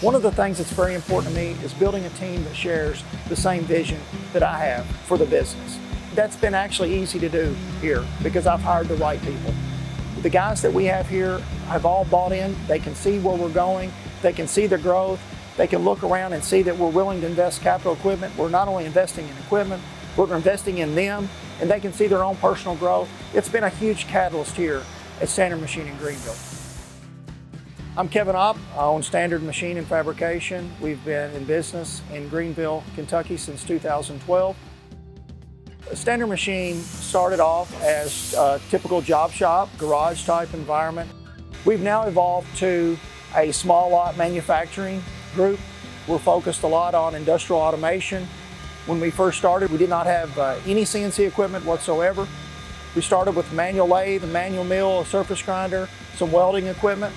One of the things that's very important to me is building a team that shares the same vision that I have for the business. That's been actually easy to do here because I've hired the right people. The guys that we have here have all bought in. They can see where we're going. They can see the growth. They can look around and see that we're willing to invest capital equipment. We're not only investing in equipment, we're investing in them and they can see their own personal growth. It's been a huge catalyst here at Standard Machine in Greenville. I'm Kevin Opp. I own Standard Machine and Fabrication. We've been in business in Greenville, Kentucky since 2012. Standard Machine started off as a typical job shop, garage type environment. We've now evolved to a small lot manufacturing group. We're focused a lot on industrial automation. When we first started, we did not have uh, any CNC equipment whatsoever. We started with manual lathe, a manual mill, a surface grinder, some welding equipment.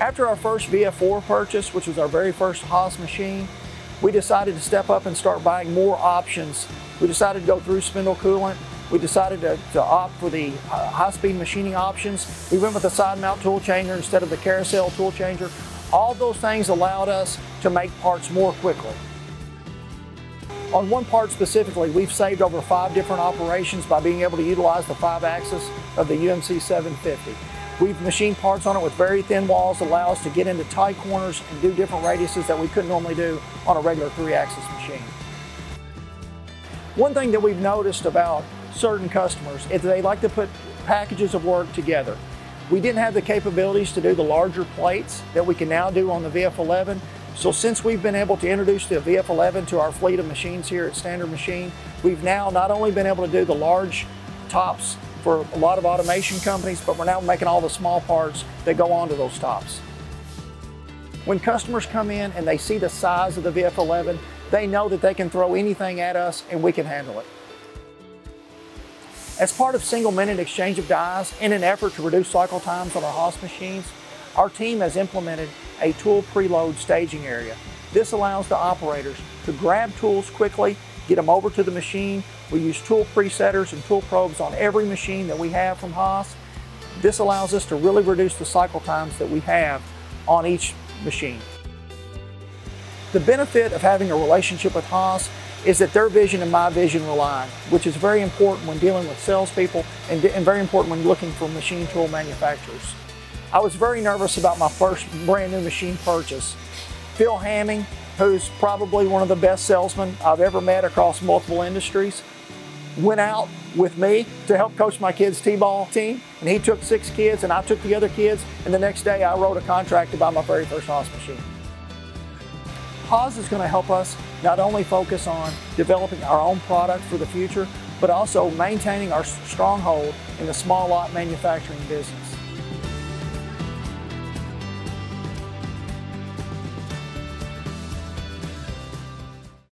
After our first VF4 purchase, which was our very first Haas machine, we decided to step up and start buying more options. We decided to go through spindle coolant. We decided to, to opt for the uh, high-speed machining options. We went with the side mount tool changer instead of the carousel tool changer. All those things allowed us to make parts more quickly. On one part specifically, we've saved over five different operations by being able to utilize the five axis of the UMC 750. We've machined parts on it with very thin walls that allow us to get into tight corners and do different radiuses that we couldn't normally do on a regular three-axis machine. One thing that we've noticed about certain customers is that they like to put packages of work together. We didn't have the capabilities to do the larger plates that we can now do on the VF11. So since we've been able to introduce the VF11 to our fleet of machines here at Standard Machine, we've now not only been able to do the large tops for a lot of automation companies, but we're now making all the small parts that go onto those tops. When customers come in and they see the size of the VF11, they know that they can throw anything at us and we can handle it. As part of single minute exchange of dies in an effort to reduce cycle times on our Haas machines, our team has implemented a tool preload staging area. This allows the operators to grab tools quickly get them over to the machine. We use tool presetters and tool probes on every machine that we have from Haas. This allows us to really reduce the cycle times that we have on each machine. The benefit of having a relationship with Haas is that their vision and my vision align, which is very important when dealing with salespeople and, and very important when looking for machine tool manufacturers. I was very nervous about my first brand new machine purchase. Phil Hamming who's probably one of the best salesmen I've ever met across multiple industries, went out with me to help coach my kids' T-ball team. And he took six kids and I took the other kids. And the next day I wrote a contract to buy my very first Haas machine. Haas is going to help us not only focus on developing our own product for the future, but also maintaining our stronghold in the small lot manufacturing business.